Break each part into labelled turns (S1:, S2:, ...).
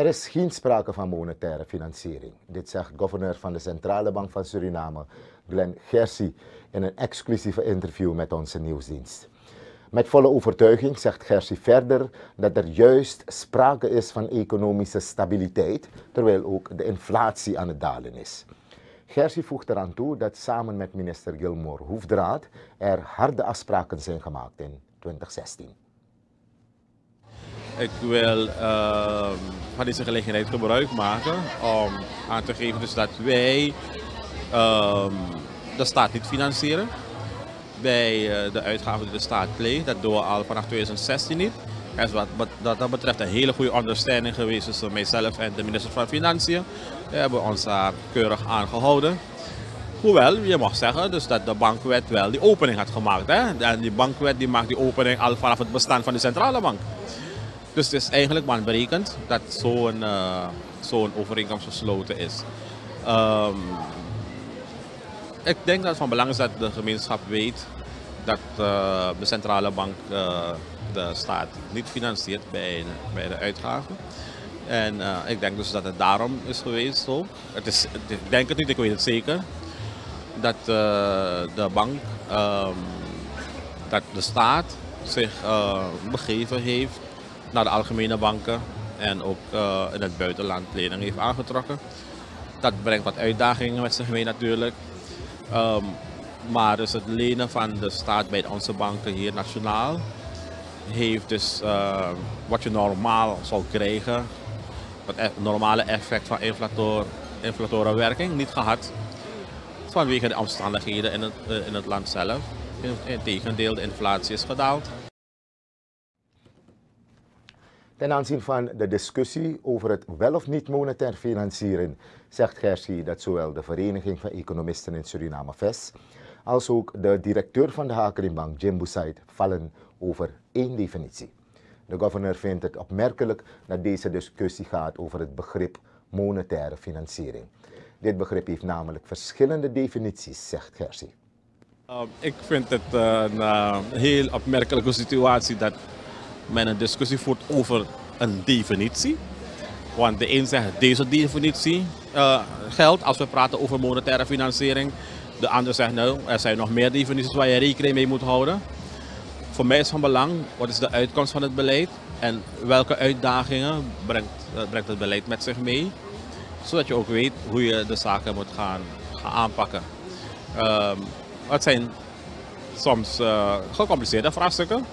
S1: Er is geen sprake van monetaire financiering. Dit zegt gouverneur van de Centrale Bank van Suriname, Glenn Gersi, in een exclusieve interview met onze nieuwsdienst. Met volle overtuiging zegt Gersi verder dat er juist sprake is van economische stabiliteit, terwijl ook de inflatie aan het dalen is. Gersi voegt eraan toe dat samen met minister Gilmore Hoefdraad er harde afspraken zijn gemaakt in 2016.
S2: Ik wil uh, van deze gelegenheid gebruik maken om aan te geven dus dat wij uh, de staat niet financieren bij uh, de uitgaven die de staat pleegt. Dat doen we al vanaf 2016 niet. Er is wat, dat, dat betreft een hele goede ondersteuning geweest tussen mijzelf en de minister van Financiën. We hebben ons daar keurig aangehouden. Hoewel, je mag zeggen dus dat de bankwet wel die opening had gemaakt. Hè? En die bankwet die maakt die opening al vanaf het bestaan van de centrale bank. Dus het is eigenlijk baanbrekend dat zo'n uh, zo'n overeenkomst gesloten is. Um, ik denk dat het van belang is dat de gemeenschap weet dat uh, de centrale bank uh, de staat niet financiert bij, bij de uitgaven. En ik denk dus dat het daarom is geweest ook. Het is, ik denk het niet, ik weet het zeker. Dat de bank, um, dat de staat zich begeven heeft naar de algemene banken en ook in het buitenland leningen heeft aangetrokken. Dat brengt wat uitdagingen met zich mee natuurlijk. Um, maar dus het lenen van de staat bij onze banken hier nationaal heeft dus uh, wat je normaal zou krijgen, het e-, normale effect van inflator, inflatorenwerking niet gehad. Vanwege de omstandigheden in het, uh, in het land zelf. Integendeel, de inflatie is gedaald.
S1: Ten aanzien van de discussie over het wel of niet monetair financieren, zegt Gersi dat zowel de Vereniging van Economisten in Suriname VES als ook de directeur van de Hakeringbank, Jim Boussaid, vallen over één definitie. De gouverneur vindt het opmerkelijk dat deze discussie gaat over het begrip monetaire financiering. Dit begrip heeft namelijk verschillende definities, zegt Gersi.
S2: Uh, ik vind het uh, een heel opmerkelijke situatie dat men een discussie voert over een definitie. Want de een zegt deze definitie uh, geldt als we praten over monetaire financiering. De ander zegt nou, er zijn nog meer definities waar je rekening mee moet houden. Voor mij is van belang, wat is de uitkomst van het beleid en welke uitdagingen brengt, uh, brengt het beleid met zich mee. Zodat je ook weet hoe je de zaken moet gaan, aanpakken. Uh, het zijn soms uh, gecompliceerde vraagstukken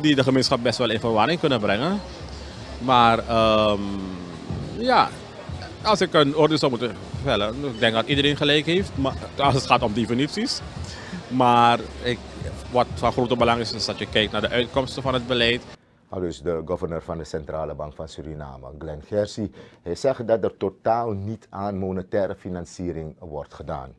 S2: die de gemeenschap best wel in verwarring kunnen brengen. Maar um, ja, als ik een oordeel zou moeten vellen, ik denk dat iedereen gelijk heeft maar, als het gaat om definities. Maar ik, wat van grote belang is, is dat je kijkt naar de uitkomsten van het beleid.
S1: Dus de governor van de Centrale Bank van Suriname, Glenn Gersi, hij zegt dat er totaal niet aan monetaire financiering wordt gedaan.